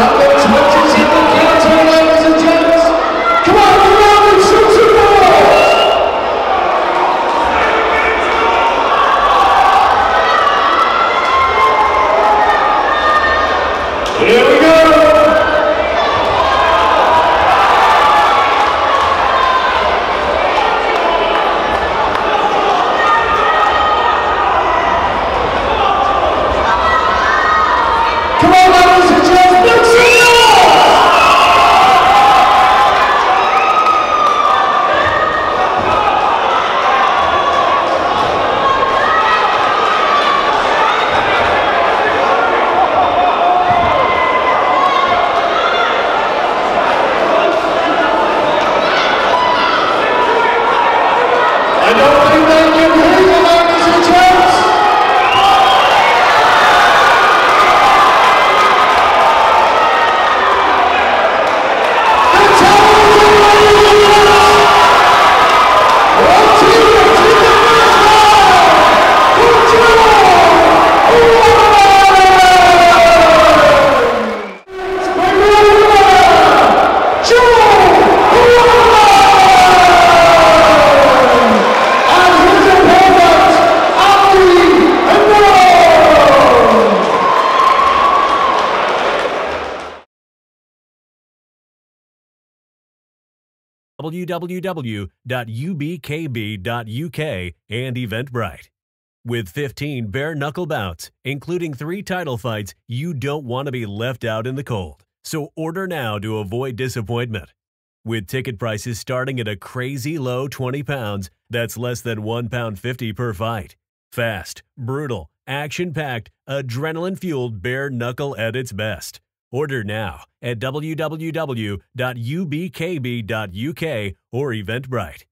Obrigado. www.ubkb.uk and Eventbrite. With 15 bare knuckle bouts, including three title fights, you don't want to be left out in the cold. So order now to avoid disappointment. With ticket prices starting at a crazy low 20 pounds, that's less than 1 pound 50 per fight. Fast, brutal, action packed, adrenaline fueled bare knuckle at its best. Order now at www.ubkb.uk or Eventbrite.